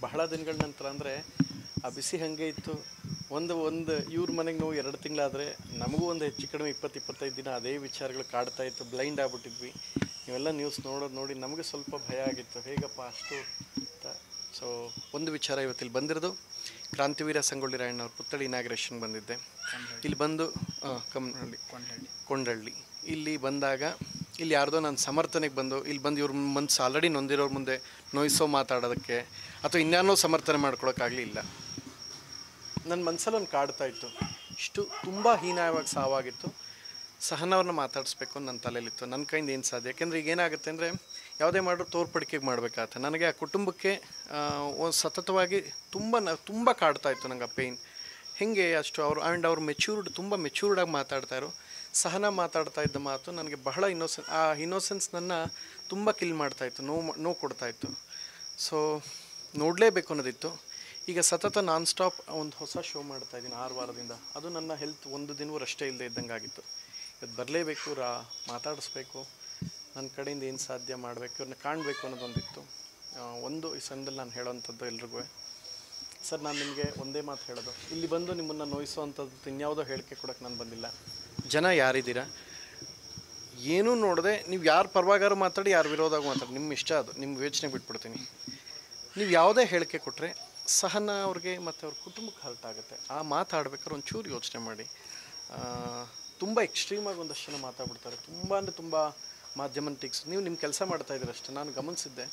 ಬಹಳ ದಿನಗಳ ನಂತರ ಅಂದರೆ ಆ ಬಿಸಿ ಹಾಗೆ ಇತ್ತು. ಒಂದು ಒಂದು ಇವ್ರ ಮನೆಗೆ ನೋವು ಎರಡು ತಿಂಗಳಾದರೆ ನಮಗೂ ಒಂದು ಹೆಚ್ಚು ಕಡಿಮೆ ಇಪ್ಪತ್ತು ಇಪ್ಪತ್ತೈದು ದಿನ ಅದೇ ವಿಚಾರಗಳು ಕಾಡ್ತಾ ಇತ್ತು ಬ್ಲೈಂಡ್ ಆಗ್ಬಿಟ್ಟಿದ್ವಿ. ನೀವೆಲ್ಲ ನ್ಯೂಸ್ ನೋಡೋದು ನೋಡಿ ನಮಗೆ ಸ್ವಲ್ಪ ಭಯ ಆಗಿತ್ತು. ಹೇಗಪ್ಪ ಅಷ್ಟು ಅಂತ. ಸೊ ಒಂದು ವಿಚಾರ ಇವತ್ತಿಲ್ಲಿ ಬಂದಿರೋದು. ಕ್ರಾಂತಿವೀರ ಸಂಗೊಳ್ಳಿ ರಾಯಣ್ಣವ್ರ ಪುತ್ಥಳಿ ಇನಾಗ್ರೇಷನ್ ಬಂದಿದ್ದೆ. ಇಲ್ಲಿ ಬಂದು ಆ, ಕಮ್ಮನಹಳ್ಳಿ ಕೊಂಡಳ್ಳಿ ಇಲ್ಲಿ ಬಂದಾಗ ಇಲ್ಲಿ ಯಾರ್ದೋ ನನ್ನ ಸಮರ್ಥನೆಗೆ ಬಂದು, ಇಲ್ಲಿ ಬಂದು ಇವ್ರ ಮನ್ಸು ಆಲ್ರೆಡಿ ನೊಂದಿರೋರ ಮುಂದೆ ನೋಯಿಸೋ ಮಾತಾಡೋದಕ್ಕೆ ಅಥವಾ ಇನ್ಯಾನೋ ಸಮರ್ಥನೆ ಮಾಡ್ಕೊಳಕ್ಕಾಗಲಿ ಇಲ್ಲ ನನ್ನ ಮನಸ್ಸಲ್ಲಿ ಒಂದು ಕಾಡ್ತಾ ಇತ್ತು. ಇಷ್ಟು ತುಂಬ ಹೀನಾಯವಾಗಿ ಸಾವಾಗಿತ್ತು. ಸಹನವ್ರನ್ನ ಮಾತಾಡಿಸ್ಬೇಕು ಅಂತ ನನ್ನ ತಲೆಯಲ್ಲಿತ್ತು ನನ್ನ ಕೈಯಿಂದ ಏನು ಸಾಧ್ಯ? ಯಾಕೆಂದರೆ ಈಗ ಏನಾಗುತ್ತೆ ಅಂದರೆ ಯಾವುದೇ ಮಾಡಿದ್ರು ತೋರ್ಪಡಿಕೆಗೆ ಮಾಡಬೇಕಾಗತ್ತೆ ನನಗೆ ಆ ಕುಟುಂಬಕ್ಕೆ ಸತತವಾಗಿ ತುಂಬ ನ, ತುಂಬ ಕಾಡ್ತಾ ಇತ್ತು ನಂಗೆ ಆ ಪೇಯ್ನ್ ಹೇಗೆ ಅಷ್ಟು ಅವರು ಆ್ಯಂಡ್ ಅವ್ರು ಮೆಚ್ಯೂರ್ಡ್ ತುಂಬ ಮೆಚ್ಯೂರ್ಡಾಗಿ ಮಾತಾಡ್ತಾಯಿರು ಸಹನ ಮಾತಾಡ್ತಾ ಇದ್ದ ಮಾತು ನನಗೆ ಬಹಳ ಇನ್ನೋಸೆನ್ ಆ ಇನ್ನೋಸೆನ್ಸ್ ನನ್ನ ತುಂಬ ಕಿಲ್ ಮಾಡ್ತಾಯಿತ್ತು ನೋವು ನೋವು ಕೊಡ್ತಾಯಿತ್ತು ಸೊ ನೋಡಲೇಬೇಕು ಅನ್ನೋದಿತ್ತು. ಈಗ ಸತತ ನಾನ್ ಸ್ಟಾಪ್ ಒಂದು ಹೊಸ ಶೋ ಮಾಡ್ತಾ ಇದ್ದೀನಿ ಆರು ವಾರದಿಂದ. ಅದು ನನ್ನ ಹೆಲ್ತ್ ಒಂದು ದಿನವೂ ರಷ್ಟೇ ಇಲ್ಲದೆ ಇದ್ದಂಗೆ ಆಗಿತ್ತು ಇವತ್ತು ಬರಲೇಬೇಕು, ರಾ, ಮಾತಾಡಿಸ್ಬೇಕು, ನನ್ನ ಕಡೆಯಿಂದ ಏನು ಸಾಧ್ಯ ಮಾಡಬೇಕು ಇವ್ರನ್ನ ಕಾಣಬೇಕು ಅನ್ನೋದೊಂದಿತ್ತು. ಒಂದು ಈ ಸಂದಲ್ಲಿ ನಾನು ಹೇಳೋವಂಥದ್ದು ಎಲ್ರಿಗೂ. ಸರ್, ನಾನು ನಿಮಗೆ ಒಂದೇ ಮಾತು ಹೇಳೋದು. ಇಲ್ಲಿ ಬಂದು ನಿಮ್ಮನ್ನು ನೋಯಿಸುವಂಥದ್ದು ಇನ್ಯಾವುದೋ ಹೇಳಿಕೆ ಕೊಡೋಕ್ಕೆ ನಾನು ಬಂದಿಲ್ಲ. ಜನ ಯಾರಿದ್ದೀರಾ? ಏನೂ ನೋಡದೆ ನೀವು ಯಾರು ಪರವಾಗಾರು ಮಾತಾಡಿ, ಯಾರು ವಿರೋಧಾಗ ಮಾತಾಡಿ ನಿಮ್ಮ ಇಷ್ಟ ಅದು ನಿಮ್ಮ ಯೋಚನೆ ಬಿಟ್ಬಿಡ್ತೀನಿ. ನೀವು ಯಾವುದೇ ಹೇಳಿಕೆ ಕೊಟ್ಟರೆ ಸಹನ ಅವ್ರಿಗೆ ಮತ್ತು ಅವ್ರ ಕುಟುಂಬಕ್ಕೆ ಹರ್ಟ್ ಆಗುತ್ತೆ. ಆ ಮಾತಾಡ್ಬೇಕಾದ್ರೆ ಒಂಚೂರು ಯೋಚನೆ ಮಾಡಿ. ತುಂಬ ಎಕ್ಸ್ಟ್ರೀಮಾಗಿ ಒಂದಷ್ಟು ಜನ ಮಾತಾಡ್ಬಿಡ್ತಾರೆ. ತುಂಬ ಅಂದರೆ ತುಂಬ ಮಾಧ್ಯಮ ಟಿಕ್ಸ್ ನೀವು ನಿಮ್ಮ ಕೆಲಸ ಮಾಡ್ತಾ ಇದ್ದೀರ ಅಷ್ಟೇ. ನಾನು ಗಮನಿಸಿದ್ದೆ.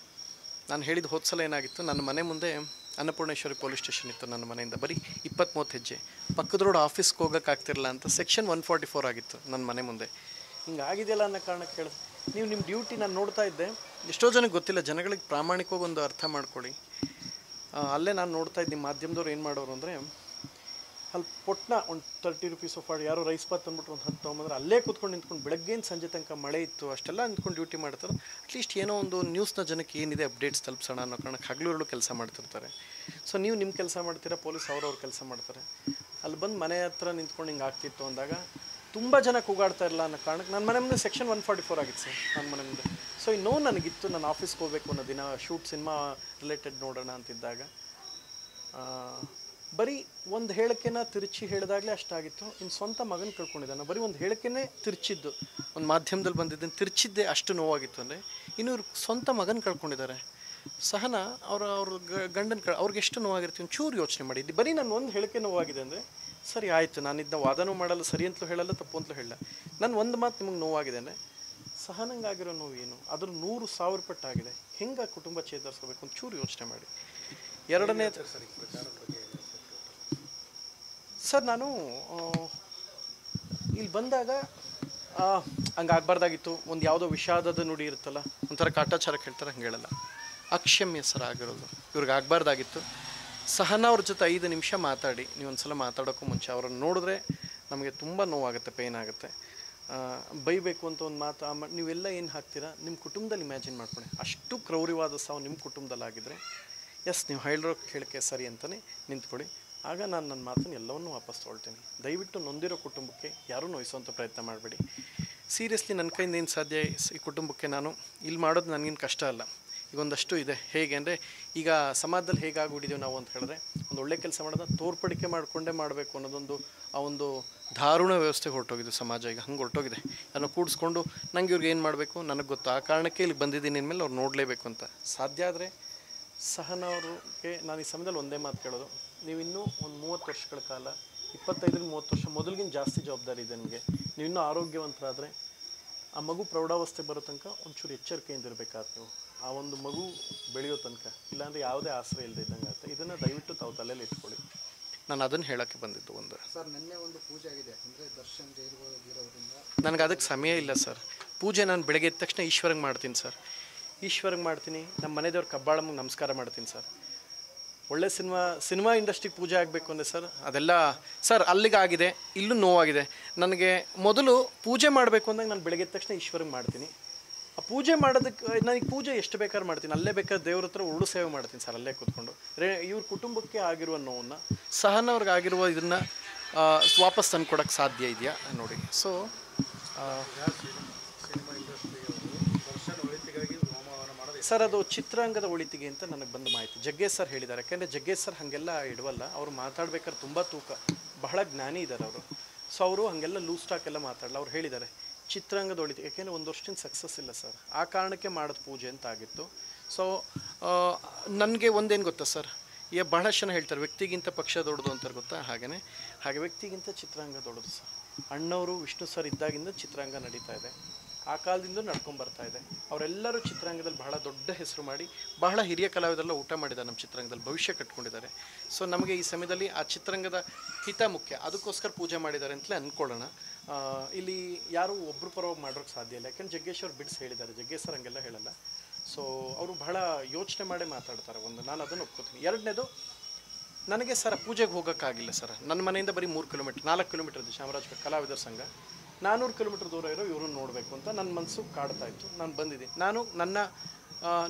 ನಾನು ಹೇಳಿದ ಹೋದ ಸಲ ಏನಾಗಿತ್ತು, ನನ್ನ ಮನೆ ಮುಂದೆ ಅನ್ನಪೂರ್ಣೇಶ್ವರಿ ಪೊಲೀಸ್ ಸ್ಟೇಷನ್ ಇತ್ತು ನನ್ನ ಮನೆಯಿಂದ. ಬರೀ ಇಪ್ಪತ್ತ್ಮೂವತ್ತು ಹೆಜ್ಜೆ. ಪಕ್ಕದ ರೋಡ್ ಆಫೀಸ್ಗೆ ಹೋಗೋಕ್ಕಾಗ್ತಿರಲ್ಲ ಅಂತ ಸೆಕ್ಷನ್ ಒನ್ ಫಾರ್ಟಿ ಫೋರ್ ಆಗಿತ್ತು ನನ್ನ ಮನೆ ಮುಂದೆ. ಹಿಂಗೆ ಆಗಿದೆಯಲ್ಲ ಅನ್ನೋ ಕಾರಣಕ್ಕೆ ಹೇಳಿ ನೀವು ನಿಮ್ಮ ಡ್ಯೂಟಿ ನಾನು ನೋಡ್ತಾ ಇದ್ದೆ. ಎಷ್ಟೋ ಜನಕ್ಕೆ ಗೊತ್ತಿಲ್ಲ, ಜನಗಳಿಗೆ ಪ್ರಾಮಾಣಿಕವಾಗಿ ಒಂದು ಅರ್ಥ ಮಾಡ್ಕೊಳ್ಳಿ. ಅಲ್ಲೇ ನಾನು ನೋಡ್ತಾ ಇದ್ದೀನಿ ಮಾಧ್ಯಮದವ್ರು ಏನು ಮಾಡೋರು ಅಂದರೆ ಅಲ್ಲಿ ಪೊಟ್ನ ಒಂದು ತರ್ಟಿ ರುಪೀಸ್ ಆಫ್ ಯಾರೋ ರೈಸ್ ಬಾತ್ ಅಂದ್ಬಿಟ್ಟು ಒಂದು ಹತ್ತು ತೊಗೊಂಬಂದ್ರೆ ಅಲ್ಲೇ ಕೂತ್ಕೊಂಡು ನಿಂತ್ಕೊಂಡು ಬೆಳಗ್ಗೆಯಿಂದ ಸಂಜೆ ತನಕ ಮಳೆ ಇತ್ತು, ಅಷ್ಟೆಲ್ಲ ನಿಂತ್ಕೊಂಡು ಡ್ಯೂಟಿ ಮಾಡ್ತಾರೆ. ಅಟ್ಲೀಸ್ಟ್ ಏನೋ ಒಂದು ನ್ಯೂಸ್ನ ಜನಕ್ಕೆ ಏನಿದೆ ಅಪ್ಡೇಟ್ಸ್ ತಲುಪಿಸೋಣ ಅನ್ನೋ ಕಾರಣಕ್ಕೆ ಹಗಲುಗಳು ಕೆಲಸ ಮಾಡ್ತಿರ್ತಾರೆ. ಸೊ ನೀವು ನಿಮ್ಮ ಕೆಲಸ ಮಾಡ್ತೀರಾ, ಪೊಲೀಸ್ ಅವ್ರವ್ರ ಕೆಲಸ ಮಾಡ್ತಾರೆ. ಅಲ್ಲಿ ಬಂದು ಮನೆ ಹತ್ರ ನಿಂತ್ಕೊಂಡು ಹಿಂಗೆ ಆಗ್ತಿತ್ತು ಅಂದಾಗ ತುಂಬ ಜನ ಕೂಗಾಡ್ತಾ ಇರಲ್ಲ ಅನ್ನೋ ಕಾರಣಕ್ಕೆ ನನ್ನ ಮನೆ ಮುಂದೆ ಸೆಕ್ಷನ್ ಒನ್ ಫಾರ್ಟಿ ಫೋರ್ ಆಗಿತ್ತು ಸರ್ ನನ್ನ ಮನೆ ಮುಂದೆ. ಸೊ ಈ ನೋವು ನನಗಿತ್ತು, ನಾನು ಆಫೀಸ್ಗೆ ಹೋಗ್ಬೇಕು ಅನ್ನೋ ದಿನ ಶೂಟ್ ಸಿನಿಮಾ ರಿಲೇಟೆಡ್ ನೋಡೋಣ ಅಂತಿದ್ದಾಗ ಬರೀ ಒಂದು ಹೇಳಿಕೆನ ತಿರುಚಿ ಹೇಳಿದಾಗಲೇ ಅಷ್ಟಾಗಿತ್ತು. ಇನ್ನು ಸ್ವಂತ ಮಗನ ಕಳ್ಕೊಂಡಿದ್ದಾನೆ. ಬರೀ ಒಂದು ಹೇಳಿಕೆನೇ ತಿರುಚಿದ್ದು. ಒಂದು ಮಾಧ್ಯಮದಲ್ಲಿ ಬಂದಿದ್ದನ್ನು ತಿರುಚಿದ್ದೆ ಅಷ್ಟು ನೋವಾಗಿತ್ತು ಅಂದರೆ ಇನ್ನು ಸ್ವಂತ ಮಗನ ಕಳ್ಕೊಂಡಿದ್ದಾರೆ. ಸಹನ ಅವರ ಅವ್ರ ಗಂಡನ ಕ ಅವ್ರಿಗೆ ಎಷ್ಟು ನೋವಾಗಿರ್ತೀವಿ ಒಂಚೂರು ಯೋಚನೆ ಮಾಡಿ. ಇದು ಬರೀ ನಾನು ಒಂದು ಹೇಳಿಕೆ ನೋವಾಗಿದೆ ಅಂದರೆ ಸರಿ ಆಯಿತು, ನಾನು ಇದನ್ನ ವಾದನೂ ಮಾಡಲ್ಲ, ಸರಿ ಅಂತಲೂ ಹೇಳಲ್ಲ, ತಪ್ಪು ಅಂತಲೂ ಹೇಳಲ್ಲ. ನಾನು ಒಂದು ಮಾತು ನಿಮಗೆ ನೋವಾಗಿದೆ ಅಂದರೆ ಸಹನಂಗಾಗಿರೋ ನೋವು ಏನು? ಅದ್ರ ನೂರು ಸಾವಿರ ಪಟ್ಟಾಗಿದೆ. ಹೆಂಗೆ ಕುಟುಂಬ ಚೇತರಿಸ್ಕೋಬೇಕು ಒಂಚೂರು ಯೋಚನೆ ಮಾಡಿ. ಎರಡನೇ ಸರ್ ನಾನು ಇಲ್ಲಿ ಬಂದಾಗ ಹಂಗಾಗಬಾರ್ದಾಗಿತ್ತು ಒಂದು ಯಾವುದೋ ವಿಷಾದದ ನುಡಿ ಇರುತ್ತಲ್ಲ, ಒಂಥರ ಕಾಟಾಚಾರಕ್ಕೆ ಹೇಳ್ತಾರೆ, ಹಂಗೆ ಹೇಳಲ್ಲ. ಅಕ್ಷಮ್ಯ ಸರ್ ಆಗಿರೋದು. ಇವ್ರಿಗೆ ಆಗಬಾರ್ದಾಗಿತ್ತು. ಸಹನ ಅವ್ರ ಜೊತೆ ಐದು ನಿಮಿಷ ಮಾತಾಡಿ. ನೀವು ಒಂದ್ಸಲ ಮಾತಾಡೋಕ್ಕೂ ಮುಂಚೆ ಅವ್ರನ್ನ ನೋಡಿದ್ರೆ ನಮಗೆ ತುಂಬ ನೋವಾಗುತ್ತೆ ಪೇಯ್ನ್ ಆಗುತ್ತೆ. ಬೈಬೇಕು ಅಂತ ಒಂದು ಮಾತು ಆಮೇಲೆ ನೀವೆಲ್ಲ ಏನು ಹಾಕ್ತೀರಾ? ನಿಮ್ಮ ಕುಟುಂಬದಲ್ಲಿ ಇಮ್ಯಾಜಿನ್ ಮಾಡ್ಕೊಳ್ಳಿ. ಅಷ್ಟು ಕ್ರೌರ್ಯವಾದ ಸಾವು ನಿಮ್ಮ ಕುಟುಂಬದಲ್ಲಿ ಆಗಿದ್ರೆ ಎಸ್ ನೀವು ಹೇಳಿರೋ ಹೇಳಿಕೆ ಸರಿ ಅಂತಲೇ ನಿಂತ್ಕೊಳ್ಳಿ. ಆಗ ನಾನು ನನ್ನ ಮಾತನ್ನು ಎಲ್ಲವನ್ನೂ ವಾಪಸ್ ತೊಗೊಳ್ತೀನಿ. ದಯವಿಟ್ಟು ನೊಂದಿರೋ ಕುಟುಂಬಕ್ಕೆ ಯಾರೂ ನೋಯಿಸುವಂಥ ಪ್ರಯತ್ನ ಮಾಡಬೇಡಿ. ಸೀರಿಯಸ್ಲಿ ನನ್ನ ಕೈಯಿಂದ ಏನು ಸಾಧ್ಯ ಈ ಕುಟುಂಬಕ್ಕೆ ನಾನು? ಇಲ್ಲಿ ಮಾಡೋದು ನನಗೇನು ಕಷ್ಟ ಅಲ್ಲ. ಈಗ ಒಂದಷ್ಟು ಇದೆ. ಹೇಗೆ ಅಂದರೆ, ಈಗ ಸಮಾಜದಲ್ಲಿ ಹೇಗಾಗ್ಬಿಟ್ಟಿದ್ದೀವಿ ನಾವು ಅಂತ ಹೇಳಿದ್ರೆ, ಒಂದು ಒಳ್ಳೆ ಕೆಲಸ ಮಾಡೋದ ತೋರ್ಪಡಿಕೆ ಮಾಡಿಕೊಂಡೇ ಮಾಡಬೇಕು ಅನ್ನೋದೊಂದು ಆ ಒಂದು ದಾರುಣ ವ್ಯವಸ್ಥೆ ಹೊರಟೋಗಿದೆ ಸಮಾಜ ಈಗ. ಹಂಗೆ ಹೊರಟೋಗಿದೆ. ಅದನ್ನು ಕೂಡಿಸ್ಕೊಂಡು ನಂಗೆ ಇವ್ರಿಗೆ ಏನು ಮಾಡಬೇಕು? ನನಗೆ ಗೊತ್ತು. ಆ ಕಾರಣಕ್ಕೆ ಇಲ್ಲಿ ಬಂದಿದ್ದೀನಿ ಅಂದಮೇಲೆ ಅವ್ರು ನೋಡಲೇಬೇಕು ಅಂತ. ಸಾಧ್ಯ ಆದರೆ ಸಹನವ್ರಿಗೆ, ನಾನು ಈ ಸಮಯದಲ್ಲಿ ಒಂದೇ ಮಾತು ಕೇಳೋದು. ನೀವು ಇನ್ನೂ ಒಂದು ಮೂವತ್ತು ವರ್ಷಗಳ ಕಾಲ ಇಪ್ಪತ್ತೈದರಿಂದ ಮೂವತ್ತು ವರ್ಷ ಮೊದಲಿಗಿಂತ ಜಾಸ್ತಿ ಜವಾಬ್ದಾರಿ ಇದೆ ನಿಮಗೆ. ನೀವು ಇನ್ನೂ ಆರೋಗ್ಯವಂತರಾದರೆ ಆ ಮಗು ಪ್ರೌಢಾವಸ್ಥೆ ಬರೋ ತನಕ ಒಂಚೂರು ಎಚ್ಚರಿಕೆಯಿಂದ ಇರಬೇಕಾದ ನೀವು. ಆ ಒಂದು ಮಗು ಬೆಳೆಯೋ ತನಕ ಇಲ್ಲಾಂದರೆ ಯಾವುದೇ ಆಸರೆ ಇಲ್ಲದೆ ಇದ್ದಂಗೆ ಆಗುತ್ತೆ. ಇದನ್ನು ದಯವಿಟ್ಟು ತಾವು ತಲೆಯಲ್ಲಿ ಇಟ್ಕೊಳ್ಳಿ. ನಾನು ಅದನ್ನು ಹೇಳೋಕ್ಕೆ ಬಂದಿದ್ದು ಒಂದು. ಸರ್ ನಿನ್ನೆ ಒಂದು ಪೂಜೆ ಆಗಿದೆ. ಅಂದರೆ ದರ್ಶನ ಜೈಲಿಗೆ ಹೋಗಿರೋದ್ರಿಂದ? ನನಗೆ ಅದಕ್ಕೆ ಸಮಯ ಇಲ್ಲ ಸರ್. ಪೂಜೆ ನಾನು ಬೆಳಗ್ಗೆ ಎದ್ದ ತಕ್ಷಣ ಈಶ್ವರಂಗೆ ಮಾಡ್ತೀನಿ ಸರ್. ಈಶ್ವರಂಗೆ ಮಾಡ್ತೀನಿ ನಮ್ಮ ಮನೆ ದೇವ್ರ ಕಬ್ಬಾಳಮ್ಮಗೆ ನಮಸ್ಕಾರ ಮಾಡ್ತೀನಿ ಸರ್. ಒಳ್ಳೆ ಸಿನಿಮಾ ಸಿನಿಮಾ ಇಂಡಸ್ಟ್ರಿಗೆ ಪೂಜೆ ಆಗಬೇಕು ಅಂದರೆ ಸರ್? ಅದೆಲ್ಲ ಸರ್, ಅಲ್ಲಿಗಾಗಿದೆ, ಇಲ್ಲೂ ನೋವಾಗಿದೆ. ನನಗೆ ಮೊದಲು ಪೂಜೆ ಮಾಡಬೇಕು ಅಂದಾಗ ನಾನು ಬೆಳಗ್ಗೆ ತಕ್ಷಣ ಈಶ್ವರಿಗೆ ಮಾಡ್ತೀನಿ. ಆ ಪೂಜೆ ಮಾಡೋದಕ್ಕೆ ನನಗೆ ಪೂಜೆ ಎಷ್ಟು ಬೇಕಾದ್ರೂ ಮಾಡ್ತೀನಿ. ಅಲ್ಲೇ ಬೇಕಾದ್ರೆ ದೇವ್ರ ಹತ್ರ ಉರುಳು ಸೇವೆ ಮಾಡ್ತೀನಿ ಸರ್, ಅಲ್ಲೇ ಕೂತ್ಕೊಂಡು. ರೇ, ಇವ್ರ ಕುಟುಂಬಕ್ಕೆ ಆಗಿರುವ ನೋವನ್ನು, ಸಹನವ್ರಿಗೆ ಆಗಿರುವ ಇದನ್ನು ವಾಪಸ್ ತಂದು ಕೊಡೋಕ್ಕೆ ಸಾಧ್ಯ ಇದೆಯಾ? ನೋಡಿ. ಸೊ ಸರ್, ಅದು ಚಿತ್ರಾಂಗದ ಒಳಿತಿಗೆ ಅಂತ ನನಗೆ ಬಂದ ಮಾಹಿತಿ. ಜಗ್ಗೇಶ್ ಸರ್ ಹೇಳಿದ್ದಾರೆ. ಯಾಕೆಂದರೆ ಜಗ್ಗೇಶ್ ಸರ್ ಹಾಗೆಲ್ಲ ಇಡವಲ್ಲ, ಅವ್ರು ಮಾತಾಡ್ಬೇಕಾದ್ರೆ ತುಂಬ ತೂಕ. ಬಹಳ ಜ್ಞಾನಿ ಇದ್ದಾರೆ ಅವರು. ಸೊ ಅವರು ಹಾಗೆಲ್ಲ ಲೂಸ್ ಸ್ಟಾಕ್ ಎಲ್ಲ ಮಾತಾಡಲ್ಲ. ಅವ್ರು ಹೇಳಿದ್ದಾರೆ, ಚಿತ್ರಾಂಗದ ಒಳಿತು ಯಾಕೆಂದರೆ ಒಂದು ವರ್ಷದಿಂದ ಸಕ್ಸಸ್ ಇಲ್ಲ ಸರ್. ಆ ಕಾರಣಕ್ಕೆ ಮಾಡೋದು ಪೂಜೆ ಅಂತ ಆಗಿತ್ತು. ಸೊ ನನಗೆ ಒಂದೇನು ಗೊತ್ತಾ ಸರ್? ಈ ಬಹಳಷ್ಟು ಜನ ಹೇಳ್ತಾರೆ, ವ್ಯಕ್ತಿಗಿಂತ ಪಕ್ಷ ದೊಡ್ಡದು ಅಂತಾರೆ ಗೊತ್ತಾ? ಹಾಗೆಯೇ ಹಾಗೆ ವ್ಯಕ್ತಿಗಿಂತ ಚಿತ್ರರಂಗ ದೊಡ್ಡದು ಸರ್. ಅಣ್ಣವರು ವಿಷ್ಣು ಸರ್ ಇದ್ದಾಗಿಂದ ಚಿತ್ರಾಂಗ ನಡೀತಾ ಇದೆ. ಆ ಕಾಲದಿಂದ ನಡ್ಕೊಂಡು ಇದೆ. ಅವರೆಲ್ಲರೂ ಚಿತ್ರಾಂಗದಲ್ಲಿ ಬಹಳ ದೊಡ್ಡ ಹೆಸರು ಮಾಡಿ, ಬಹಳ ಹಿರಿಯ ಕಲಾವಿದರೆಲ್ಲ ಊಟ ಮಾಡಿದ್ದಾರೆ ನಮ್ಮ ಚಿತ್ರಾಂಗದಲ್ಲಿ ಭವಿಷ್ಯ ಕಟ್ಕೊಂಡಿದ್ದಾರೆ. ಸೊ ನಮಗೆ ಈ ಸಮಯದಲ್ಲಿ ಆ ಚಿತ್ರಂಗದ ಹಿತ ಮುಖ್ಯ. ಅದಕ್ಕೋಸ್ಕರ ಪೂಜೆ ಮಾಡಿದ್ದಾರೆ ಅಂತಲೇ ಅಂದ್ಕೊಳ್ಳೋಣ. ಇಲ್ಲಿ ಯಾರೂ ಒಬ್ಬರು ಪರವಾಗಿ ಮಾಡೋಕ್ಕೆ ಸಾಧ್ಯ ಇಲ್ಲ. ಯಾಕೆಂದ್ರೆ ಜಗ್ಗೇಶ್ ಅವ್ರು ಬಿಡಿಸಿ ಹೇಳಿದ್ದಾರೆ. ಜಗ್ಗೇಶ್ ಸರ್ ಹಂಗೆಲ್ಲ ಹೇಳಲ್ಲ. ಸೊ ಅವರು ಬಹಳ ಯೋಚನೆ ಮಾಡೇ ಮಾತಾಡ್ತಾರೆ. ಒಂದು ನಾನು ಅದನ್ನು ಒಪ್ಕೋತೀನಿ. ಎರಡನೇದು, ನನಗೆ ಸರ್ ಪೂಜೆಗೆ ಹೋಗೋಕ್ಕಾಗಿಲ್ಲ ಸರ್. ನನ್ನ ಮನೆಯಿಂದ ಬರೀ ಮೂರು ಕಿಲೋಮೀಟ್ರ್, ನಾಲ್ಕು ಕಿಲೋಮೀಟರ್ ಇದೆ ಚಾಮರಾಜಪೇಟೆ ಕಲಾವಿದರ ಸಂಘ. ನಾನ್ನೂರು ಕಿಲೋಮೀಟ್ರ್ ದೂರ ಇರೋ ಇವ್ರನ್ನ ನೋಡಬೇಕು ಅಂತ ನನ್ನ ಮನಸ್ಸು ಕಾಡ್ತಾ ಇತ್ತು. ನಾನು ಬಂದಿದ್ದೀನಿ. ನಾನು ನನ್ನ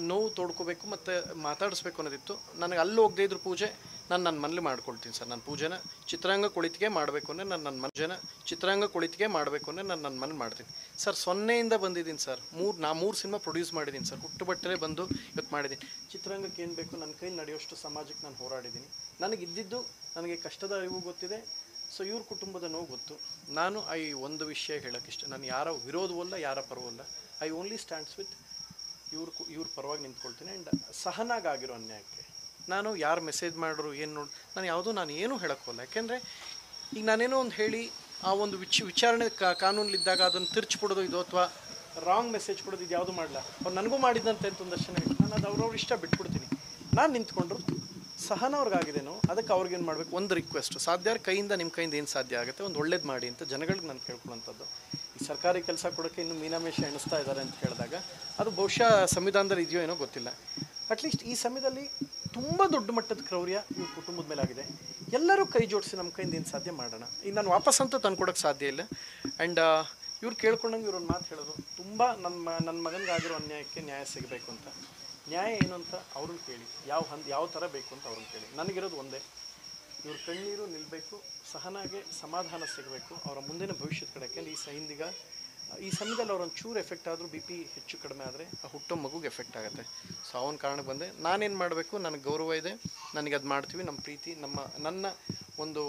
ನೋವು ತೋಡ್ಕೋಬೇಕು ಮತ್ತು ಮಾತಾಡಿಸ್ಬೇಕು ಅನ್ನೋದಿತ್ತು. ನನಗೆ ಅಲ್ಲಿ ಹೋಗದೆ ಇದ್ರು ಪೂಜೆ, ನಾನು ನನ್ನ ಮನೇಲಿ ಮಾಡ್ಕೊಳ್ತೀನಿ ಸರ್. ನನ್ನ ಪೂಜೆನ ಚಿತ್ರಾಂಗ ಕುಳಿತಿಗೆ ಮಾಡಬೇಕು ಅಂದರೆ ನಾನು ನನ್ನ ಮನೆಜನ ಚಿತ್ರಾಂಗ ಕುಳಿತಿಗೆ ಮಾಡಬೇಕು ಅಂದರೆ ನಾನು ನನ್ನ ಮನೇಲಿ ಮಾಡ್ತೀನಿ. ಸರ್, ಸೊನ್ನೆಯಿಂದ ಬಂದಿದ್ದೀನಿ ಸರ್. ಮೂರು, ನಾ ಮೂರು ಸಿನಿಮಾ ಪ್ರೊಡ್ಯೂಸ್ ಮಾಡಿದ್ದೀನಿ ಸರ್. ಹುಟ್ಟು ಬಟ್ಟಲೆ ಬಂದು ಇವತ್ತು ಮಾಡಿದ್ದೀನಿ. ಚಿತ್ರಾಂಗಕ್ಕೆ ಏನು ಬೇಕು? ನನ್ನ ಕೈಲಿ ನಡೆಯೋಷ್ಟು ಸಮಾಜಕ್ಕೆ ನಾನು ಹೋರಾಡಿದ್ದೀನಿ. ನನಗೆ ಇದ್ದಿದ್ದು ನನಗೆ ಕಷ್ಟದ ಅರಿವು ಗೊತ್ತಿದೆ. ಸೊ ಇವ್ರ ಕುಟುಂಬದ ನೋವು ಗೊತ್ತು ನಾನು ಐ ಒಂದು ವಿಷಯ ಹೇಳೋಕ್ಕೆ ಇಷ್ಟ ನಾನು ಯಾರ ವಿರೋಧವಲ್ಲ ಯಾರ ಪರವಲ್ಲ ಐ ಓನ್ಲಿ ಸ್ಟ್ಯಾಂಡ್ಸ್ ವಿತ್ ಇವ್ರ ಇವ್ರ ಪರವಾಗಿ ನಿಂತ್ಕೊಳ್ತೀನಿ ಆ್ಯಂಡ್ ಸಹನಾಗಿರೋ ಅನ್ಯಾಯಕ್ಕೆ ನಾನು ಯಾರು ಮೆಸೇಜ್ ಮಾಡ್ರು ಏನು ನೋಡಿ ನಾನು ಯಾವುದೂ ನಾನು ಏನೂ ಹೇಳೋಕ್ಕೋಲ್ಲ ಯಾಕೆಂದರೆ ಈಗ ನಾನೇನೋ ಒಂದು ಹೇಳಿ, ಆ ಒಂದು ವಿಚ್, ವಿಚಾರಣೆ ಕ, ಕಾನೂನಲ್ಲಿದ್ದಾಗ ಅದನ್ನು ತಿರ್ಚಿಬಿಡೋದು ಇದು ಅಥವಾ ರಾಂಗ್ ಮೆಸೇಜ್ ಕೊಡೋದು ಇದು ಯಾವುದು ಮಾಡಲ್ಲ ಅವ್ರು ನನಗೂ ಮಾಡಿದಂತೆ ಅಂತ ಒಂದಷ್ಟು. ನಾನು ಅದು ಅವ್ರವ್ರ ಇಷ್ಟ ಬಿಟ್ಬಿಡ್ತೀನಿ. ನಾನು ನಿಂತ್ಕೊಂಡ್ರು ಸಹನ ಅವ್ರಿಗಾಗಿದೇನೋ ಅದಕ್ಕೆ ಅವ್ರಿಗೇನು ಮಾಡಬೇಕು? ಒಂದು ರಿಕ್ವೆಸ್ಟ್ ಸಾಧ್ಯ ಕೈಯಿಂದ ನಿಮ್ಮ ಕೈಯಿಂದ ಏನು ಸಾಧ್ಯ ಆಗುತ್ತೆ? ಒಂದು ಒಳ್ಳೇದು ಮಾಡಿ ಅಂತ ಜನಗಳಿಗೆ ನಾನು ಕೇಳ್ಕೊಳ್ಳೋಂಥದ್ದು ಈ ಸರ್ಕಾರಿ ಕೆಲಸ ಕೊಡೋಕ್ಕೆ ಇನ್ನು ಮೀನಾಮೇಶ ಎಣಿಸ್ತಾ ಇದ್ದಾರೆ ಅಂತ ಹೇಳಿದಾಗ, ಅದು ಬಹುಶಃ ಸಂವಿಧಾನದಲ್ಲಿ ಇದೆಯೋ ಏನೋ ಗೊತ್ತಿಲ್ಲ. ಅಟ್ಲೀಸ್ಟ್ ಈ ಸಮಯದಲ್ಲಿ ತುಂಬ ದೊಡ್ಡ ಮಟ್ಟದ ಕ್ರೌರ್ಯ ಇವ್ರ ಕುಟುಂಬದ ಮೇಲೆ ಆಗಿದೆ ಎಲ್ಲರೂ ಕೈ ಜೋಡಿಸಿ ನಮ್ಮ ಕೈಯಿಂದ ಏನು ಸಾಧ್ಯ ಮಾಡೋಣ. ಈಗ ನಾನು ವಾಪಸ್ ಅಂತೂ ತಂದ್ಕೊಡೋಕ್ಕೆ ಸಾಧ್ಯ ಇಲ್ಲ. ಆ್ಯಂಡ್ ಇವ್ರು ಕೇಳ್ಕೊಂಡಂಗೆ ಇವ್ರೊಂದು ಮಾತು ಹೇಳೋದು, ತುಂಬ ನನ್ನ ನನ್ನ ಮಗನಿಗಾಗಿರೋ ಅನ್ಯಾಯಕ್ಕೆ ನ್ಯಾಯ ಸಿಗಬೇಕು ಅಂತ. ನ್ಯಾಯ ಏನು ಅಂತ ಅವ್ರನ್ನ ಕೇಳಿ. ಯಾವ ಹಂತ ಯಾವ ಥರ ಬೇಕು ಅಂತ ಅವ್ರನ್ನ ಕೇಳಿ. ನನಗಿರೋದು ಒಂದೇ. ಇವ್ರ ಕಣ್ಣೀರು ನಿಲ್ಲಬೇಕು ಸಹನಾಗೆ ಸಮಾಧಾನ ಸಿಗಬೇಕು, ಅವರ ಮುಂದಿನ ಭವಿಷ್ಯದ ಕಡೆ. ಯಾಕೆಂದ್ರೆ ಈ ಸಹಿಂದಿಗ ಈ ಸಮಯದಲ್ಲಿ ಅವ್ರೊಂದು ಚೂರು ಎಫೆಕ್ಟ್ ಆದರೂ ಬಿ ಪಿ ಹೆಚ್ಚು ಕಡಿಮೆ ಆದರೆ ಆ ಹುಟ್ಟೋ ಮಗುಗೆ ಎಫೆಕ್ಟ್ ಆಗುತ್ತೆ. ಸೊ ಅವನ ಕಾರಣಕ್ಕೆ ಬಂದೆ. ನಾನೇನು ಮಾಡಬೇಕು? ನನಗೆ ಗೌರವ ಇದೆ. ನನಗೆ ಅದು ಮಾಡ್ತೀವಿ. ನಮ್ಮ ಪ್ರೀತಿ, ನಮ್ಮ, ನನ್ನ ಒಂದು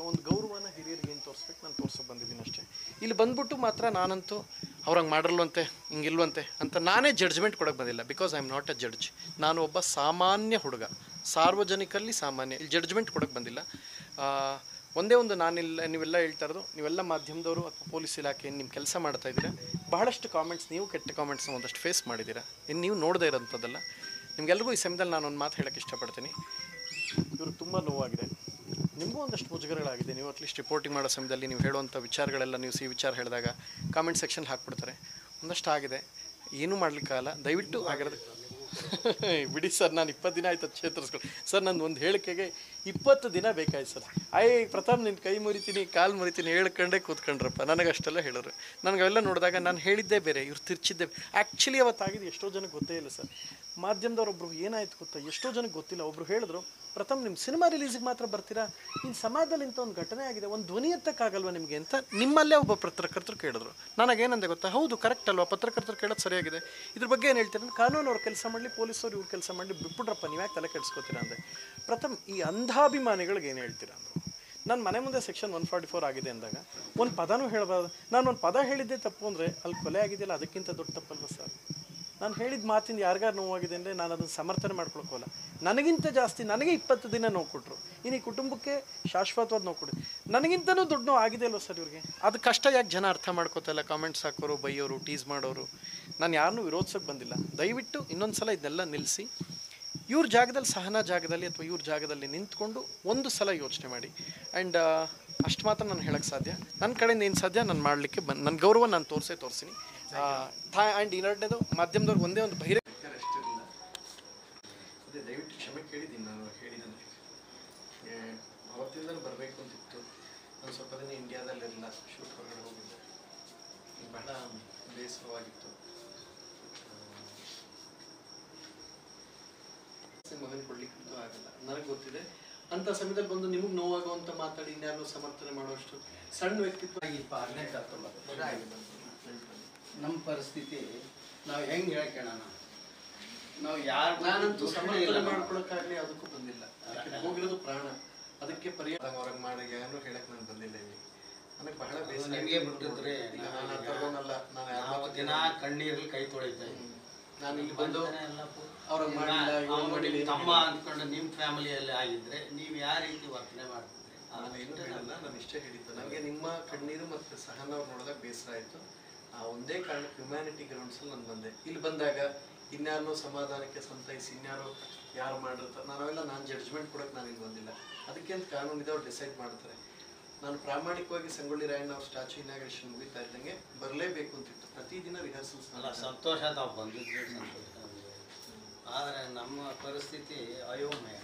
ಒಂದು ಗೌರವನ ಹಿರಿಯರಿಗೆ ಏನು ತೋರಿಸ್ಬೇಕು? ನಾನು ತೋರ್ಸೋಕೆ ಬಂದಿದ್ದೀನಿ ಅಷ್ಟೇ. ಇಲ್ಲಿ ಬಂದ್ಬಿಟ್ಟು ಮಾತ್ರ ನಾನಂತೂ ಅವ್ರಂಗೆ ಮಾಡಿರ್ಲಂತೆ ಹಿಂಗಿಲ್ವಂತೆ ಅಂತ ನಾನೇ ಜಡ್ಜ್ಮೆಂಟ್ ಕೊಡೋಕೆ ಬಂದಿಲ್ಲ. Because I am not a judge ನಾನು ಒಬ್ಬ ಸಾಮಾನ್ಯ ಹುಡುಗ. ಸಾರ್ವಜನಿಕಲ್ಲಿ ಸಾಮಾನ್ಯ. ಇಲ್ಲಿ ಜಡ್ಜ್ಮೆಂಟ್ ಕೊಡೋಕೆ ಬಂದಿಲ್ಲ. ಒಂದೇ ಒಂದು ನಾನಿಲ್ಲ ನೀವೆಲ್ಲ ಹೇಳ್ತಾ ಇರೋದು, ನೀವೆಲ್ಲ ಮಾಧ್ಯಮದವರು ಅಥವಾ ಪೊಲೀಸ್ ಇಲಾಖೆ ನಿಮ್ಮ ಕೆಲಸ ಮಾಡ್ತಾ ಇದ್ದೀರಾ, ಬಹಳಷ್ಟು ಕಾಮೆಂಟ್ಸ್ ನೀವು ಕೆಟ್ಟ ಕಾಮೆಂಟ್ಸ್ನ ಒಂದಷ್ಟು ಫೇಸ್ ಮಾಡಿದ್ದೀರಾ. ಇನ್ನು ನೀವು ನೋಡದೇ ಇರೋಂಥದ್ದಲ್ಲ. ನಿಮಗೆಲ್ರಿಗೂ ಈ ಸಮಯದಲ್ಲಿ ನಾನು ಒಂದು ಮಾತು ಹೇಳೋಕ್ಕೆ ಇಷ್ಟಪಡ್ತೀನಿ. ಇವ್ರಿಗೆ ತುಂಬ ನೋವಾಗಿದೆ. ನಿಮಗೂ ಒಂದಷ್ಟು ಮುಜುಗರಗಳಾಗಿದೆ ನೀವು ಅಟ್ಲೀಸ್ಟ್ ರಿಪೋರ್ಟಿಂಗ್ ಮಾಡೋ ಸಮಯದಲ್ಲಿ ನೀವು ಹೇಳುವಂಥ ವಿಚಾರಗಳೆಲ್ಲ ನೀವು ಸಿ ವಿಚಾರ ಹೇಳಿದಾಗ ಕಾಮೆಂಟ್ ಸೆಕ್ಷನ್ ಹಾಕ್ಬಿಡ್ತಾರೆ. ಒಂದಷ್ಟು ಆಗಿದೆ. ಏನೂ ಮಾಡ್ಲಿಕ್ಕಾಗಲ್ಲ ದಯವಿಟ್ಟು ಆಗಿರೋದು ಬಿಡಿ ಸರ್, ನಾನು ಇಪ್ಪತ್ತು ದಿನ ಆಯ್ತು ಚೇತರಿಸ್ಕೊಳ್ಳಿ ಸರ್, ನಂದು ಒಂದು ಹೇಳಿಕೆಗೆ ಇಪ್ಪತ್ತು ದಿನ ಬೇಕಾಯ್ತು ಸರ್. ಐ ಪ್ರಥಮ್ ನಿನ್ನ ಕೈ ಮುರಿತೀನಿ, ಕಾಲು ಮುರಿತೀನಿ ಹೇಳ್ಕೊಂಡೇ ಕೂತ್ಕೊಂಡ್ರಪ್ಪ. ನನಗೆ ಅಷ್ಟೆಲ್ಲ ಹೇಳೋರು. ನನಗೆ ಅವೆಲ್ಲ ನೋಡಿದಾಗ ನಾನು ಹೇಳಿದ್ದೇ ಬೇರೆ, ಇವ್ರು ತಿರ್ಚಿದ್ದೆ ಆ್ಯಕ್ಚುಲಿ ಅವತ್ತಾಗಿದೆ, ಎಷ್ಟೋ ಜನಕ್ಕೆ ಗೊತ್ತೇ ಇಲ್ಲ ಸರ್. ಮಾಧ್ಯಮದವ್ರೊಬ್ರು ಏನಾಯ್ತು ಗೊತ್ತಾ? ಎಷ್ಟೋ ಜನಕ್ಕೆ ಗೊತ್ತಿಲ್ಲ. ಒಬ್ಬರು ಹೇಳಿದ್ರು ಪ್ರಥಮ್ ನಿಮ್ಮ ಸಿನಿಮಾ ರಿಲೀಸಿಗೆ ಮಾತ್ರ ಬರ್ತೀರಾ? ಇನ್ನು ಸಮಾಜದಲ್ಲಿ ಇಂಥ ಒಂದು ಘಟನೆ ಆಗಿದೆ, ಒಂದು ಧ್ವನಿ ಎತ್ತಕ್ಕಾಗಲ್ವಾ ನಿಮಗೆ ಅಂತ ನಿಮ್ಮಲ್ಲೇ ಒಬ್ಬ ಪತ್ರಕರ್ತರು ಕೇಳಿದ್ರು. ನನಗೇನಂದೆ ಗೊತ್ತಾ? ಹೌದು ಕರೆಕ್ಟ್ ಅಲ್ವಾ? ಪತ್ರಕರ್ತರು ಕೇಳೋದು ಸರಿಯಾಗಿದೆ. ಇದ್ರ ಬಗ್ಗೆ ಏನು ಹೇಳ್ತೀರ? ಅಂದ್ರೆ ಕಾನೂನು ಅವ್ರ ಕೆಲಸ ಮಾಡಲಿ, ಪೊಲೀಸವ್ರು ಇವ್ರ ಕೆಲಸ ಮಾಡಲಿ ಬಿಟ್ಬಿಡ್ರಪ್ಪ ನೀವು ಯಾಕೆ ತಲೆ ಕೆಡಿಸ್ಕೋತೀರ ಅಂದೆ. ಪ್ರಥಮ್ ಈ ಅಂಧಾಭಿಮಾನಿಗಳಿಗೆ ಏನು ಹೇಳ್ತೀರಾ ಅಂದರು. ನನ್ನ ಮನೆ ಮುಂದೆ ಸೆಕ್ಷನ್ ಒನ್ ಫಾರ್ಟಿ ಫೋರ್ ಆಗಿದೆ ಅಂದಾಗ, ಒಂದು ಪದನೂ ಹೇಳಬಾರ್ದು. ನಾನು ಒಂದು ಪದ ಹೇಳಿದ್ದೆ ತಪ್ಪು ಅಂದರೆ ಅಲ್ಲಿ ಕೊಲೆ ಆಗಿದೆಯಲ್ಲ, ಅದಕ್ಕಿಂತ ದೊಡ್ಡ ತಪ್ಪಲ್ವ ಸರ್? ನಾನು ಹೇಳಿದ ಮಾತಿಂದ ಯಾರಿಗಾರು ನೋವಾಗಿದೆ ಅಂದರೆ ನಾನು ಅದನ್ನು ಸಮರ್ಥನೆ ಮಾಡ್ಕೊಳಕ್ಕೋಲ್ಲ ನನಗಿಂತ ಜಾಸ್ತಿ ನನಗೆ ಇಪ್ಪತ್ತು ದಿನ ನೋವು ಕೊಟ್ಟರು ಇನ್ನು ಈ ಕುಟುಂಬಕ್ಕೆ ಶಾಶ್ವತವಾದ ನೋವು ಕೊಡಿ. ನನಗಿಂತನೂ ದೊಡ್ಡ ನೋವು ಆಗಿದೆ ಅಲ್ವ ಸರ್ ಇವ್ರಿಗೆ? ಅದು ಕಷ್ಟ ಯಾಕೆ ಜನ ಅರ್ಥ ಮಾಡ್ಕೋತಲ್ಲ ಕಾಮೆಂಟ್ಸ್ ಹಾಕೋರು, ಬೈಯೋರು ಟೀಸ್ ಮಾಡೋರು. ನಾನು ಯಾರನ್ನೂ ವಿರೋಧಿಸೋಕೆ ಬಂದಿಲ್ಲ. ದಯವಿಟ್ಟು ಇನ್ನೊಂದು ಸಲ ಇದನ್ನೆಲ್ಲ ನಿಲ್ಲಿಸಿ. ಇವ್ರ ಜಾಗದಲ್ಲಿ ಸಹನಾ ಜಾಗದಲ್ಲಿ ಅಥವಾ ಇವ್ರ ಜಾಗದಲ್ಲಿ ನಿಂತ್ಕೊಂಡು ಒಂದು ಸಲ ಯೋಚನೆ ಮಾಡಿ. ಆ್ಯಂಡ್ ಅಷ್ಟು ಮಾತ್ರ ನಾನು ಹೇಳಕ್ಕೆ ಸಾಧ್ಯ. ನನ್ನ ಕಡೆಯಿಂದ ಏನು ಸಾಧ್ಯ? ನಾನು ಮಾಡಲಿಕ್ಕೆ ಬಂದು ನನ್ನ ಗೌರವ ನಾನು ತೋರಿಸೇ ತೋರಿಸ್ತೀನಿ. ಥಾ ಆ್ಯಂಡ್ ಎರಡನೇದು ಮಾಧ್ಯಮದವ್ರಿಗೆ ಒಂದೇ ಒಂದು ಬಹಿರಂಗ ದಯವಿಟ್ಟು ಕ್ಷಮೆ ಕೇಳಿದ್ದೀನಿ ನಾನು ಹೇಳಿದಂತೆ ಅವತ್ತಿಂದಲೂ ಬರಬೇಕು ಅಂತಿತ್ತು. ನಾನು ಸ್ವಲ್ಪ ದಿನ ಇಂಡಿಯಾದಲ್ಲೆಲ್ಲ ಶೂಟ್ ಹೊರಗಡೆ ಹೋಗಿದ್ದೆ. ಬಹಳ ಬೇಸರವಾಗಿತ್ತು. ಮಗನ ಕೊಡ್ಲಿಕ್ಕಂತೂ ಆಗಲ್ಲ. ನನಗೆ ಗೊತ್ತಿದೆ ಅಂತ ಸಮಯದಲ್ಲಿ ಬಂದು ನಿಮಗೆ ನೋವಾಗುವಂತ ಮಾತಾಡಿ ಇನ್ಯಾರನ್ನೂ ಸಮರ್ಥನೆ ಮಾಡುವಷ್ಟು ಸಣ್ಣ ವ್ಯಕ್ತಿತ್ವ ಹದಿನೆಂಟು ಹತ್ತೊಂಬತ್ತು ನಮ್ಮ ಪರಿಸ್ಥಿತಿ ನಾವು ಹೆಂಗೆ ಹೇಳ್ಕೊಳ್ಳೋಣ ನಾವು ಯಾರು ನಾನಂತೂ ಸಮರ್ಥನೆ ಮಾಡ್ಕೊಳಕ್ಕಾಗ್ಲಿ ಅದಕ್ಕೂ ಬಂದಿಲ್ಲ. ಹೋಗಿರೋದು ಪ್ರಾಣ. ಅದಕ್ಕೆ ಪರಿಹಾರ ಅವ್ರಿಗೆ ಮಾಡಿ ಏನು ಹೇಳಕ್ ನಾನು ಬಂದಿಲ್ಲ ಇಲ್ಲಿ. ನನಗೆ ಬಹಳ ಬೇಸರ ನಿಮಗೆ ಬಿಟ್ಟಿದ್ರೆ ನಾನು ಯಾರ ದಿನ ಕಣ್ಣೀರಲ್ಲಿ ಕೈ ತೊಳಿತಾ ನಾನು ಇಲ್ಲಿ ಬಂದು ಅವ್ರ ಮಾಡಿಲ್ಲ, ತಮ್ಮ. ಅಂದ್ಕೊಂಡು ನಿಮ್ಮ ಫ್ಯಾಮಿಲಿಯಲ್ಲಿ ಆಗಿದ್ರೆ ನೀವು ಯಾವ ರೀತಿ ವರ್ತನೆ ಮಾಡ್ತಿದ್ರಿ? ನಾನು ಏನು ಹೇಳಲ್ಲ ನಾನು ಇಷ್ಟೇ ಹೇಳಿದ್ದು. ನನಗೆ ನಿಮ್ಮ ಕಣ್ಣೀರು ಮತ್ತು ಸಹನವ್ರು ನೋಡಿದಾಗ ಬೇಸರ ಆಯಿತು. ಆ ಒಂದೇ ಕಾರಣಕ್ಕೆ ಹ್ಯುಮ್ಯಾನಿಟಿ ಗ್ರೌಂಡ್ಸಲ್ಲಿ ನಾನು ಬಂದೆ. ಇಲ್ಲಿ ಬಂದಾಗ ಇನ್ಯಾರೋ ಸಮಾಧಾನಕ್ಕೆ ಸಂತೈಸಿ, ಇನ್ಯಾರೋ ಯಾರು ಮಾಡಿರ್ತಾರೆ ನಾವೆಲ್ಲ ನಾನು ಜಡ್ಜ್ಮೆಂಟ್ ಕೊಡೋಕ್ಕೆ ನಾನು ಇಲ್ಲಿ ಬಂದಿಲ್ಲ. ಅದಕ್ಕೆ ಅಂತ ಇದೆ, ಅವ್ರು ಡಿಸೈಡ್ ಮಾಡ್ತಾರೆ. ನಾನು ಪ್ರಾಮಾಣಿಕವಾಗಿ ಸಂಗೊಳ್ಳಿ ರಾಯಣ್ಣ ಅವ್ರ ಸ್ಟ್ಯಾಚು ಇನಾಗ್ರೇಷನ್ ಮುಗಿತಾ ಇದ್ದಂಗೆ ಬರಲೇಬೇಕು ಅಂತಿತ್ತು ಪ್ರತಿದಿನ ರಿಹರ್ಸಲ್ಸ್ ಅಲ್ಲ, ಸಂತೋಷ ಅಂತ ಬಂದಿದ್ದೆ ಆದರೆ ನಮ್ಮ ಪರಿಸ್ಥಿತಿ ಅಯೋಮಯ.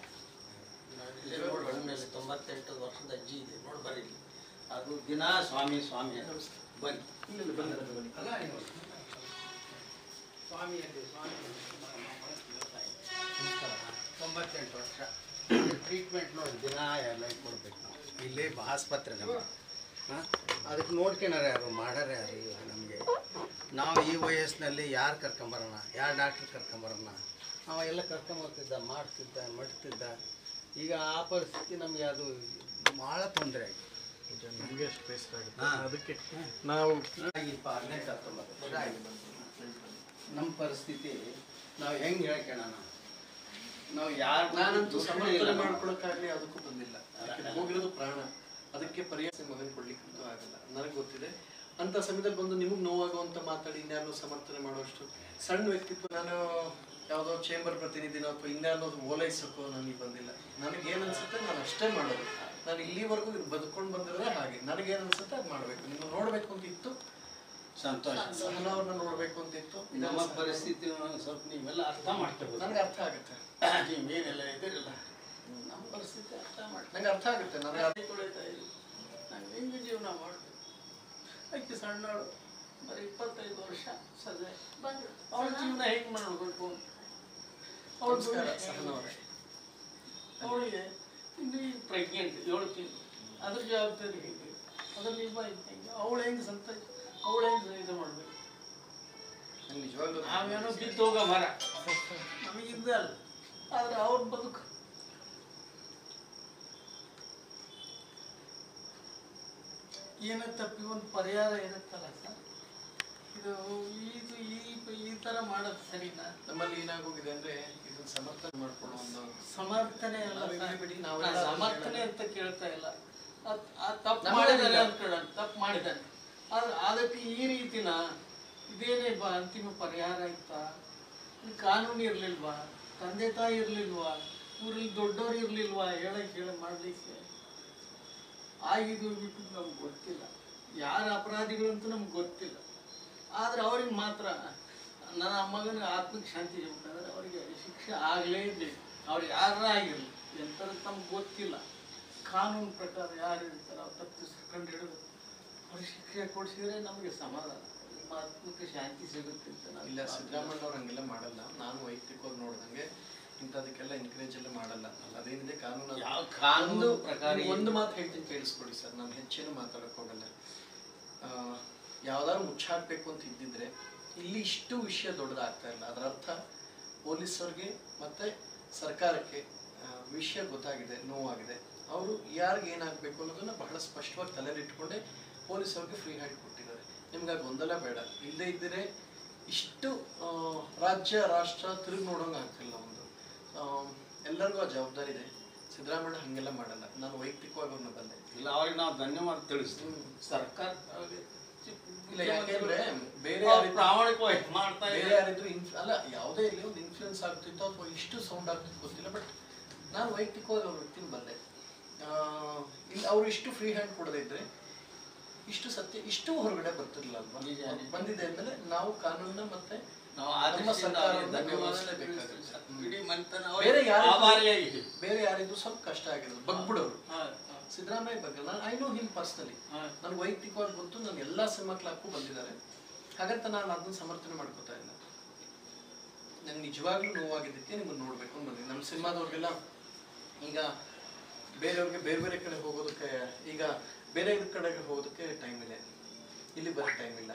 ತೊಂಬತ್ತೆಂಟು ವರ್ಷದ ಅಜ್ಜಿ ಇದೆ. ನೋಡಿ ಬರೀ ಅದು ದಿನ ಸ್ವಾಮಿ ಸ್ವಾಮಿ ಅಂತ. ಬನ್ನಿ ಇಲ್ಲ ಬನ್ನಿ ಬನ್ನಿ ಅಲ್ಲ ನೀವು ಸ್ವಾಮಿಯಲ್ಲಿ ಸ್ವಾಮಿ ತೊಂಬತ್ತೆಂಟು ವರ್ಷ. ಟ್ರೀಟ್ಮೆಂಟ್ ನೋಡಿ ದಿನ ಎಲ್ಲ ಕೊಡ್ಬೇಕು ನಾವು. ಇಲ್ಲೇ ಆಸ್ಪತ್ರೆ ನಮ್ಮ ಹಾಂ? ಅದಕ್ಕೆ ನೋಡ್ಕೊಳಾರ ಯಾರು, ಮಾಡಾರ ಯಾರು ನಮಗೆ. ನಾವು ಈ ವಯಸ್ಸಿನಲ್ಲಿ ಯಾರು ಕರ್ಕೊಂಬರೋಣ? ಯಾರು ಡಾಕ್ಟ್ರ್ ಕರ್ಕೊಂಬರೋಣ? ಅವ ಎಲ್ಲ ಕರ್ಕೊಂಬರ್ತಿದ್ದ, ಮಾಡ್ತಿದ್ದ ಮಟ್ತಿದ್ದ ಈಗ ಆ ಪರಿಸ್ಥಿತಿ ನಮಗೆ ಅದು ಭಾಳ ತೊಂದರೆ ಆಗಿದೆ ನಮಗೆ ಅಷ್ಟು ಬೇಸರ ಆಗುತ್ತೆ. ಅದಕ್ಕೆ ನಾವು ಹದಿನೆಂಟು ಹತ್ತೊಂಬತ್ತು. ನಮ್ಮ ಪರಿಸ್ಥಿತಿ ನಾವು ಹೆಂಗೆ ಹೇಳ್ಕೊಳಣ ನಾವು ಯಾರು ನಾನಂತೂ ಸಮಯ ಮಾಡ್ಕೊಳಕ್ಕಾಗ್ಲಿ ಅದಕ್ಕೂ ಬಂದಿಲ್ಲ. ಹೋಗಿರೋದು ಪ್ರಾಣ. ಅದಕ್ಕೆ ಪರ್ಯಾಸ ಮಗನ ಕೊಡ್ಲಿಕ್ಕಂತೂ ಆಗಲ್ಲ. ನನಗೆ ಗೊತ್ತಿದೆ. ಅಂತ ಸಮಯದಲ್ಲಿ ಬಂದು ನಿಮಗೆ ನೋವಾಗುವಂತ ಮಾತಾಡಿ ಇನ್ಯಾರು ಸಮರ್ಥನೆ ಮಾಡುವಷ್ಟು ಸಣ್ಣ ವ್ಯಕ್ತಿತ್ವ ನಾನು ಯಾವುದೋ ಚೇಂಬರ್ ಪ್ರತಿನಿಧಿನೋ ಅಥವಾ ಇನ್ಯಾರು ಓಲೈಸಕ್ಕೋ ನನಗೆ ಬಂದಿಲ್ಲ. ನನಗೆ ಏನ್ ಅನ್ಸುತ್ತೆ ನಾನು ಅಷ್ಟೇ ಮಾಡೋದು. ನಾನು ಇಲ್ಲಿವರೆಗೂ ಬದುಕೊಂಡು ಬಂದಿರೋದೇ ಹಾಗೆ. ನನಗೆ ಏನು ಅನ್ಸುತ್ತೆ ಅದು ಮಾಡಬೇಕು. ನೀವು ನೋಡಬೇಕು ಅಂತ ಇತ್ತು. ಸಂತೋಷ. ಸಹನವ್ರನ್ನ ನೋಡ್ಬೇಕು ಅಂತ ಇತ್ತು. ನಮ್ಮ ಪರಿಸ್ಥಿತಿ ಸ್ವಲ್ಪ ನೀವೆಲ್ಲ ಅರ್ಥ ಮಾಡ್ಕೋಬೇಕು ನನಗೆ ಅರ್ಥ ಆಗುತ್ತೆ. ನೀವೇನೆಲ್ಲ ಇದಿರಲ್ಲ ನಮ್ಮ ಪರಿಸ್ಥಿತಿ ಅರ್ಥ ಮಾಡಿ ನಂಗೆ ಅರ್ಥ ಆಗುತ್ತೆ. ನನಗೆ ಅರ್ಥ ತೊಳಿತಾ ಇಲ್ಲ ನಾನು ಹೆಂಗೆ ಜೀವನ ಮಾಡಬೇಕು? ಅಕ್ಕಿ ಸಣ್ಣವಳು ಬರೀ ಇಪ್ಪತ್ತೈದು ವರ್ಷ ಸದ್ಯ ಬಂದು ಅವಳ ಜೀವನ ಹೆಂಗೆ ಮಾಡಬೇಕು ಅವಳಿಗೆ ಇನ್ನು ಈ ಪ್ರೆಗ್ನೆಂಟ್ ಏಳು ತಿಂಗಳು ಅದ್ರ ಜವಾಬ್ದಾರಿ ಹೇಗೆ? ಅದ್ರ ಅವಳು ಹೆಂಗೆ ಸಂತ ಅವಳು ಹೆಂಗೆ ಇದು ಮಾಡಬೇಕು? ನಾವೇನೋ ಬಿದ್ದು ಹೋಗೋ ಮರ. ನಮಗಿಂದ ಅಲ್ಲ. ಆದ್ರೆ ಅವ್ರ ಬದುಕು. ಏನ ತಪ್ಪಿ ಒಂದು ಪರಿಹಾರ ಇರುತ್ತಲ್ಲ ಸರ್? ಇದು ಇದು ಈ ಈ ಥರ ಮಾಡೋದು ಸರಿನಾ? ನಮ್ಮಲ್ಲಿ ಏನಾಗೋಗಿದೆ ಅಂದ್ರೆ ಇದು ಸಮರ್ಥನೆ ಮಾಡ್ಕೊಳ್ಳೋ ಒಂದು ಸಮರ್ಥನೆ ಅಲ್ಲ. ಬಿಡಿ, ನಾವು ಸಮರ್ಥನೆ ಅಂತ ಕೇಳ್ತಾ ಇಲ್ಲ. ಆ ತಪ್ಪು ಮಾಡಿದಾನೆ ಇಲ್ಲ. ಅನ್ಕೊಳ್ಳೋಣ. ತಪ್ಪು ಮಾಡಿದ್ದಾನೆ ಅದಕ್ಕೆ ಈ ರೀತಿನ ಇದೇನೇ ಬಾ ಅಂತಿಮ ಪರಿಹಾರ ಇತ್ತಾ ಕಾನೂನು ಇರ್ಲಿಲ್ವಾ? ತಂದೆ ತಾಯಿ ಇರ್ಲಿಲ್ವಾ? ಊರಲ್ಲಿ ದೊಡ್ಡವ್ರು ಇರ್ಲಿಲ್ವಾ? ಹೇಳಕ್ ಹೇಳ ಮಾಡ್ಲಿಕ್ಕೆ. ಆಗಿದ್ದು ಬಿಟ್ಟು ನಮ್ಗೆ ಗೊತ್ತಿಲ್ಲ. ಯಾರ ಅಪರಾಧಿಗಳು ಅಂತ ನಮ್ಗೆ ಗೊತ್ತಿಲ್ಲ. ಆದ್ರೆ ಅವ್ರಿಗೆ ಮಾತ್ರ ನನ್ನ ಮಗನಿಗೆ ಆತ್ಮಕ್ಕೆ ಶಾಂತಿ ಸಿಗ್ಬೇಕಂದ್ರೆ ಅವರಿಗೆ ಶಿಕ್ಷೆ ಆಗಲೇ ಇರಲಿ ಅವ್ರಿಗೆ ಯಾರ ಆಗಿರಲಿ ಎಂಥದ್ದು ತಮ್ಗೆ ಗೊತ್ತಿಲ್ಲ. ಕಾನೂನು ಪ್ರಕಾರ ಯಾರು ಇರ್ತಾರೆ ಅವ್ರು ತಪ್ಪು ಕಂಡು ಹಿಡಿದು ಅವ್ರಿಗೆ ಶಿಕ್ಷೆ ಕೊಡಿಸಿದ್ರೆ ನಮಗೆ ಸಮಾಧಾನ. ಆತ್ಮಕ್ಕೆ ಶಾಂತಿ ಸಿಗುತ್ತೆ ಅಂತ ನಾನು ಇಲ್ಲ ಸಿದ್ದರಾಮಯ್ಯ ಅವ್ರು ಹಂಗೆಲ್ಲ ಮಾಡಲ್ಲ. ನಾನು ವೈಯಕ್ತಿಕವಾಗಿ ನೋಡ್ದಂಗೆ ಇಂಥದಕ್ಕೆಲ್ಲ ಎನ್ಕರೇಜ್ ಎಲ್ಲ ಮಾಡಲ್ಲ. ಅದೇನಿದೆ ಕಾನೂನು ಯಾವ ಕಾನೂನು ಪ್ರಕಾರ ಒಂದು ಮಾತು ಹೇಳ್ತೀನಿ ಕೇಳಿಸ್ಕೊಡಿ ಸರ್. ನಾನು ಹೆಚ್ಚೇನು ಮಾತಾಡೋಕ್ಕೋಗಲ್ಲ. ಆ, ಯಾವ್ದಾದ್ರು ಮುಚ್ಚಾಕಬೇಕು ಅಂತ ಇದ್ದಿದ್ರೆ ಇಲ್ಲಿ ಇಷ್ಟು ವಿಷಯ ದೊಡ್ಡದಾಗ್ತಾ ಇಲ್ಲ. ಅದರ ಅರ್ಥ ಪೊಲೀಸರಿಗೆ ಮತ್ತೆ ಸರ್ಕಾರಕ್ಕೆ ವಿಷಯ ಗೊತ್ತಾಗಿದೆ ನೋವಾಗಿದೆ. ಅವರು ಯಾರಿಗೆ ಏನಾಗಬೇಕು ಅನ್ನೋದನ್ನ ಬಹಳ ಸ್ಪಷ್ಟವಾಗಿ ತಲೆಯಲ್ಲಿ ಇಟ್ಕೊಂಡೆ ಪೊಲೀಸ್ ಅವ್ರಿಗೆ ಫ್ರೀ ಹ್ಯಾಂಡ್ ಕೊಟ್ಟಿದ್ದಾರೆ. ನಿಮ್ಗೆ ಆ ಗೊಂದಲ ಬೇಡ. ಇಲ್ಲದೆ ಇದ್ದರೆ ಇಷ್ಟು ರಾಜ್ಯ ರಾಷ್ಟ್ರ ತಿರುಗಿ ನೋಡೋಂಗೆ ಆಗ್ತಿಲ್ಲ ಒಂದು. ಎಲ್ಲರಿಗೂ ಆ ಜವಾಬ್ದಾರಿ ಇದೆ. ಸಿದ್ದರಾಮಯ್ಯ ಹಂಗೆಲ್ಲ ಮಾಡಲ್ಲ. ನಾನು ವೈಯಕ್ತಿಕವಾಗಿ ಅವ್ರನ್ನ ಬಂದೆ. ಇಲ್ಲ ಅವಾಗ ನಾವು ಧನ್ಯವಾದ ತಿಳಿಸ್ತೀವಿ. ಸರ್ಕಾರ ಇಲ್ಲ ಯಾಕೆಂದ್ರೆ ಬೇರೆ ಪ್ರಾಮಾಣಿಕವಾಗಿ ಮಾಡ್ತಾ ಬೇರೆ ಯಾರಿದ್ರು ಇನ್ಫ್ ಅಲ್ಲ ಯಾವುದೇ ಇಲ್ಲಿ ಒಂದು ಇನ್ಫ್ಲುಯೆನ್ಸ್ ಆಗ್ತಿತ್ತೋ ಅಥವಾ ಇಷ್ಟು ಸೌಂಡ್ ಆಗ್ತಿತ್ತು ಗೊತ್ತಿಲ್ಲ ಬಟ್ ನಾನು ವೈಯಕ್ತಿಕವಾಗಿ ಅವ್ರ ವ್ಯಕ್ತಿನ ಬಂದೆ. ಆ, ಇಲ್ಲಿ ಅವ್ರು ಇಷ್ಟು ಫ್ರೀ ಹ್ಯಾಂಡ್ ಕೊಡದೇ ಇದ್ರೆ ಇಷ್ಟು ಸತ್ಯ ಇಷ್ಟು ಹೊರಗಡೆ ಬರ್ತಿರ್ಲಿಲ್ಲ. ಬಂದಿದೆ ಅಂದ್ರೆ ನಾವು ಕಾನೂನಿನ ಮತ್ತೆ ಬೇರೆ ಯಾರಿಗೂ- ಯಾರಿದ್ರು ಸ್ವಲ್ಪ ಕಷ್ಟ ಆಗಿರೋದು. ಬಗ್ಬಿಡೋರು. ಸಿದ್ದರಾಮಯ್ಯ ಬಗ್ಗೆ ನಾನು ಐ ನೋ ಹಿಮ್ ಪರ್ಸನಲಿ ನನ್ನ ನನಗೆ ವೈಯಕ್ತಿಕವಾಗಿ ಗೊತ್ತು ನಾನು ಎಲ್ಲ ಸಿನಿಮಾ ಕ್ಲಾಕ್ಗೂ ಬಂದಿದ್ದಾರೆ. ಹಾಗಂತ ನಾನು ಅದನ್ನ ಸಮರ್ಥನೆ ಮಾಡ್ಕೋತಾ ಇಲ್ಲ. ನಂಗೆ ನಿಜವಾಗ್ಲೂ ನೋವಾಗಿದ್ದಕ್ಕೆ ನಿಮ್ಗೆ ನೋಡ್ಬೇಕು ಅಂತ ಬಂದಿದ್ದೆ ನಮ್ಮ ಸಿನಿಮಾದವ್ರಿಗೆಲ್ಲ ಈಗ ಬೇರೆಯವ್ರಿಗೆ ಬೇರೆ ಬೇರೆ ಕಡೆ ಹೋಗೋದಕ್ಕೆ ಈಗ ಬೇರೆ ಕಡೆಗೆ ಹೋಗೋದಕ್ಕೆ ಟೈಮ್ ಇದೆ ಇಲ್ಲಿ ಬರೋ ಟೈಮ್ ಇಲ್ಲ.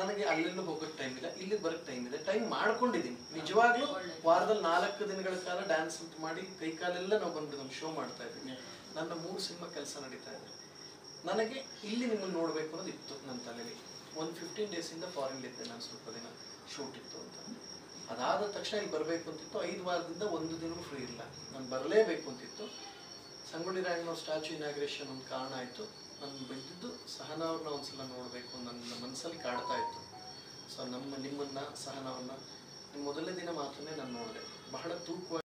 ನನಗೆ ಅಲ್ಲಿಂದ ಹೋಗಕ್ಕೆ ಟೈಮ್ ಇಲ್ಲ, ಇಲ್ಲಿ ಬರೋಕ್ಕೆ ಟೈಮ್ ಇದೆ ಟೈಮ್ ಮಾಡ್ಕೊಂಡಿದ್ದೀನಿ ನಿಜವಾಗ್ಲೂ ವಾರದಲ್ಲಿ ನಾಲ್ಕು ದಿನಗಳ ಕಾಲ ಡ್ಯಾನ್ಸ್ ಅಂತ ಮಾಡಿ ಕೈ ಕಾಲೆಲ್ಲ ನಾವು ಬಂದ್ಬಿಟ್ಟು ಒಂದು ಶೋ ಮಾಡ್ತಾ ಇದ್ದೀನಿ. ನನ್ನ ಮೂರು ಸಿನಿಮಾ ಕೆಲಸ ನಡೀತಾ ಇದೆ. ನನಗೆ ಇಲ್ಲಿ ನಿಮ್ಮನ್ನು ನೋಡಬೇಕು ಅನ್ನೋದು ಇತ್ತು ನನ್ನ ತಲೆಯಲ್ಲಿ. ಒಂದು ಫಿಫ್ಟೀನ್ ಡೇಸಿಂದ ಫಾರಿನ್ಲಿದ್ದೆ ನಾನು ಸ್ವಲ್ಪ ದಿನ ಶೂಟ್ ಇತ್ತು ಅಂತ. ಅದಾದ ತಕ್ಷಣ ಇಲ್ಲಿ ಬರಬೇಕು ಅಂತಿತ್ತು. ಐದು ವಾರದಿಂದ ಒಂದು ದಿನವೂ ಫ್ರೀ ಇಲ್ಲ. ನಾನು ಬರಲೇಬೇಕು ಅಂತಿತ್ತು. ಸಂಗೊಳ್ಳಿ ರಾಯಣ್ಣ ಸ್ಟ್ಯಾಚು ಇನಾಗ್ರೇಷನ್ ಒಂದು ಕಾರಣ ಆಯಿತು. ನಾನು ಬಿದ್ದಿದ್ದು ಸಹನಾ ಅವ್ರನ್ನ ಒಂದ್ಸಲ ನೋಡಬೇಕು ನನ್ನ ಮನಸ್ಸಲ್ಲಿ ಕಾಡ್ತಾ ಇತ್ತು. ಸೊ ನಮ್ಮ ನಿಮ್ಮನ್ನ, ಸಹನವನ್ನ ಮೊದಲನೇ ದಿನ ಮಾತ್ರನೇ ನಾನು ನೋಡಿದೆ. ಬಹಳ ತೂಕವಾಗಿ